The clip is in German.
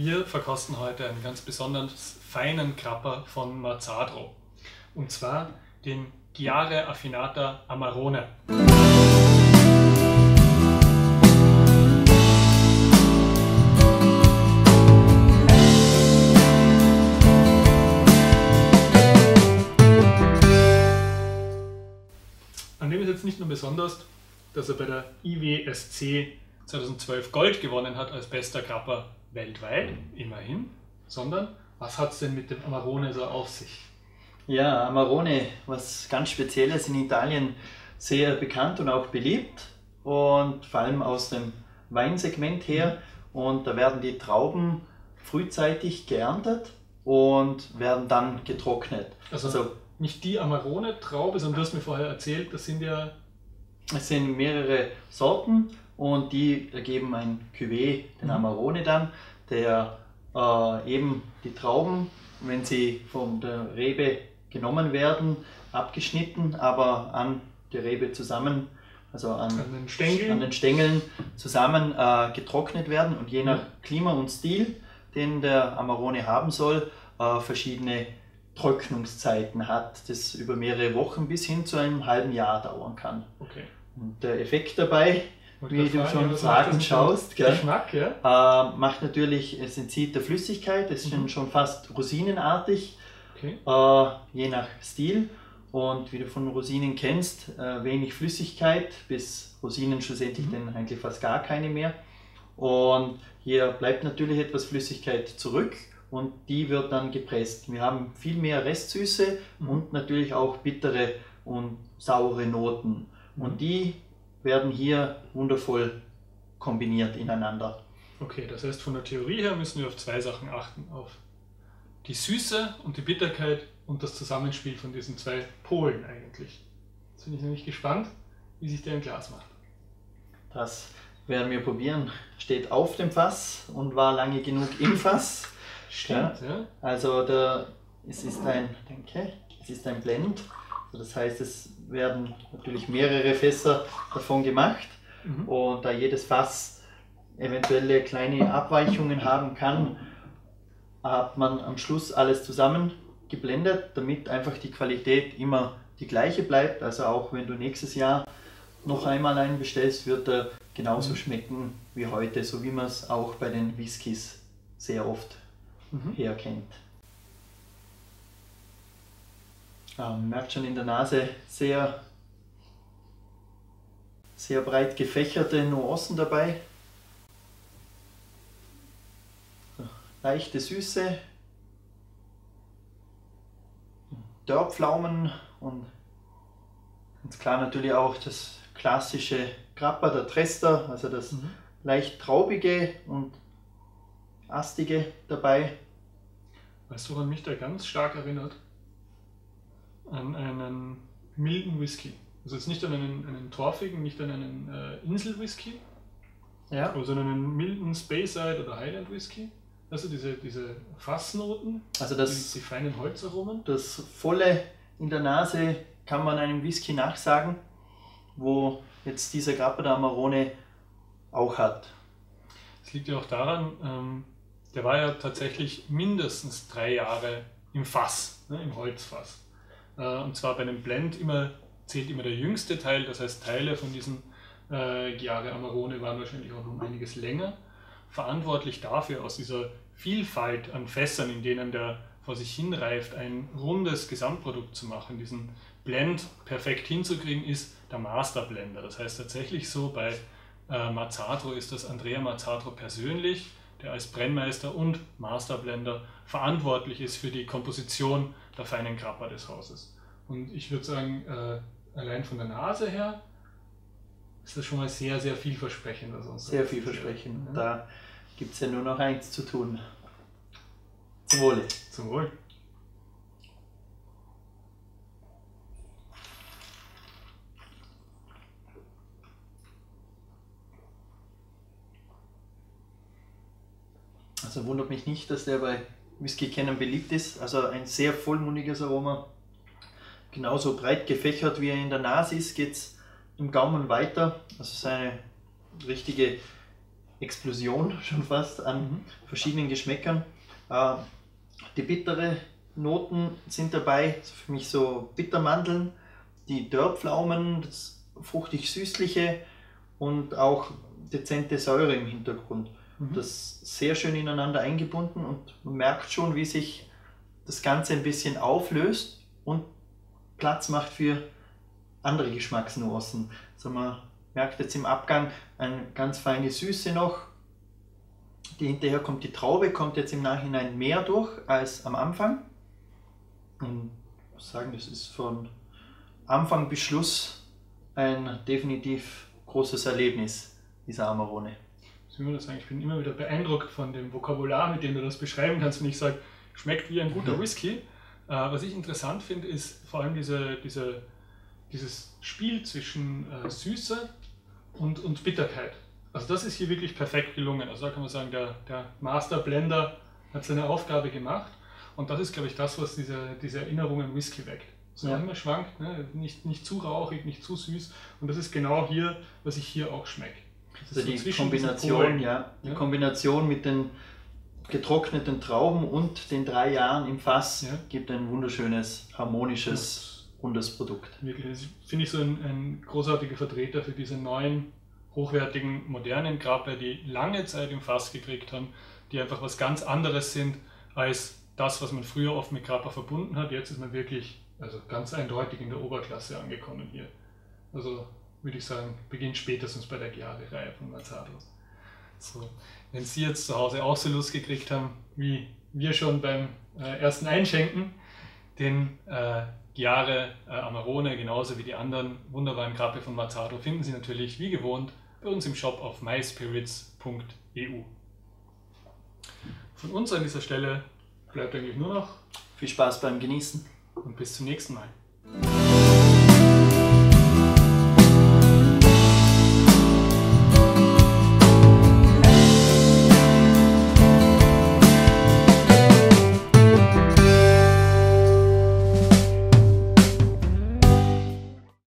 Wir verkosten heute einen ganz besonders feinen Krapper von Mazzadro. Und zwar den Chiare Affinata Amarone. An dem ist jetzt nicht nur besonders, dass er bei der IWSC 2012 Gold gewonnen hat als bester Krapper weltweit, immerhin, sondern was hat es denn mit dem Amarone so auf sich? Ja, Amarone, was ganz Spezielles in Italien, sehr bekannt und auch beliebt und vor allem aus dem Weinsegment her. Und da werden die Trauben frühzeitig geerntet und werden dann getrocknet. Also, also nicht die Amarone-Traube, sondern du hast mir vorher erzählt, das sind ja. Es sind mehrere Sorten und die ergeben ein Cuvée, den mhm. Amarone dann, der äh, eben die Trauben, wenn sie von der Rebe genommen werden, abgeschnitten, aber an der Rebe zusammen, also an, an, den, Stängeln. An den Stängeln zusammen äh, getrocknet werden und je nach Klima und Stil, den der Amarone haben soll, äh, verschiedene Trocknungszeiten hat, das über mehrere Wochen bis hin zu einem halben Jahr dauern kann. Okay. Und der Effekt dabei wie du schon sagen schaust, Geschmack, ja? äh, macht natürlich, es entzieht der Flüssigkeit, es ist mhm. schon fast rosinenartig, okay. äh, je nach Stil. Und wie du von Rosinen kennst, äh, wenig Flüssigkeit, bis Rosinen schlussendlich mhm. dann eigentlich fast gar keine mehr. Und hier bleibt natürlich etwas Flüssigkeit zurück und die wird dann gepresst. Wir haben viel mehr Restsüße mhm. und natürlich auch bittere und saure Noten. Und mhm. die werden hier wundervoll kombiniert ineinander. Okay, das heißt von der Theorie her müssen wir auf zwei Sachen achten. Auf die Süße und die Bitterkeit und das Zusammenspiel von diesen zwei Polen eigentlich. Jetzt bin ich nämlich gespannt, wie sich der im Glas macht. Das werden wir probieren. Steht auf dem Fass und war lange genug im Fass. Stimmt, ja. ja. Also der, es ist ein, denke, es ist ein Blend. Also das heißt, es werden natürlich mehrere Fässer davon gemacht mhm. und da jedes Fass eventuelle kleine Abweichungen haben kann, hat man am Schluss alles zusammen geblendet, damit einfach die Qualität immer die gleiche bleibt. Also auch wenn du nächstes Jahr noch einmal einen bestellst, wird er genauso mhm. schmecken wie heute, so wie man es auch bei den Whiskys sehr oft mhm. herkennt. Ähm, merkt schon in der Nase sehr, sehr breit gefächerte Nuancen dabei. Leichte Süße, Dörrpflaumen und ganz klar natürlich auch das klassische Grappa, der Trester, also das mhm. leicht traubige und astige dabei. Weißt du, woran mich da ganz stark erinnert? An einen milden Whisky. Also jetzt nicht an einen, einen torfigen, nicht an einen äh, Insel-Whisky, ja. sondern einen milden Speyside oder Highland Whisky. Also diese, diese Fassnoten, also das, die, die feinen Holzaromen. Das volle in der Nase kann man einem Whisky nachsagen, wo jetzt dieser Grappa d'Amarone auch hat. Es liegt ja auch daran, ähm, der war ja tatsächlich mindestens drei Jahre im Fass, ne, im Holzfass. Äh, und zwar bei einem Blend immer, zählt immer der jüngste Teil, das heißt Teile von diesen äh, Chiare Amarone waren wahrscheinlich auch um einiges länger. Verantwortlich dafür, aus dieser Vielfalt an Fässern, in denen der vor sich hinreift, ein rundes Gesamtprodukt zu machen, diesen Blend perfekt hinzukriegen, ist der Masterblender. Das heißt tatsächlich so, bei äh, Mazzatro ist das Andrea Mazzatro persönlich, der als Brennmeister und Masterblender verantwortlich ist für die Komposition der feinen Grappa des Hauses. Und ich würde sagen, äh, allein von der Nase her ist das schon mal sehr, sehr vielversprechend. Also sehr vielversprechend. Ja. Da gibt es ja nur noch eins zu tun. Zum Wohle. Zum Wohl. Also wundert mich nicht, dass der bei Whisky kennen beliebt ist. Also ein sehr vollmundiges Aroma. Genauso breit gefächert wie er in der Nase ist, geht es im Gaumen weiter. Also seine richtige Explosion schon fast an mhm. verschiedenen Geschmäckern. Äh, die bittere Noten sind dabei, für mich so Bittermandeln, die Dörrpflaumen, das fruchtig-süßliche und auch dezente Säure im Hintergrund. Mhm. Das sehr schön ineinander eingebunden und man merkt schon, wie sich das Ganze ein bisschen auflöst und Platz macht für andere Geschmacksnuancen. Also man merkt jetzt im Abgang eine ganz feine Süße noch. Die hinterher kommt, die Traube kommt jetzt im Nachhinein mehr durch als am Anfang. Und sagen, das ist von Anfang bis Schluss ein definitiv großes Erlebnis, dieser Amarone. Ich bin immer wieder beeindruckt von dem Vokabular, mit dem du das beschreiben kannst, wenn ich sage, schmeckt wie ein guter mhm. Whisky. Äh, was ich interessant finde, ist vor allem diese, diese, dieses Spiel zwischen äh, Süße und, und Bitterkeit. Also das ist hier wirklich perfekt gelungen. Also da kann man sagen, der, der Master Blender hat seine Aufgabe gemacht. Und das ist, glaube ich, das, was diese, diese Erinnerung an Whisky weckt. So ja. immer schwankt, ne? nicht, nicht zu rauchig, nicht zu süß. Und das ist genau hier, was ich hier auch schmecke. Also die Kombination, ja, die ja? Kombination mit den getrockneten Trauben und den drei Jahren im Fass ja. gibt ein wunderschönes, harmonisches, rundes Produkt. Wirklich, das finde ich so ein, ein, großartiger Vertreter für diese neuen, hochwertigen, modernen Grapper, die lange Zeit im Fass gekriegt haben, die einfach was ganz anderes sind als das, was man früher oft mit Grappa verbunden hat. Jetzt ist man wirklich also ganz eindeutig in der Oberklasse angekommen hier. Also würde ich sagen, beginnt spätestens bei der Chiari-Reihe von Mazzaro. So. Wenn Sie jetzt zu Hause auch so Lust gekriegt haben, wie wir schon beim äh, ersten Einschenken, den äh, Chiare äh, Amarone, genauso wie die anderen wunderbaren Grappe von Mazzaro, finden Sie natürlich wie gewohnt bei uns im Shop auf myspirits.eu. Von uns an dieser Stelle bleibt eigentlich nur noch viel Spaß beim Genießen und bis zum nächsten Mal.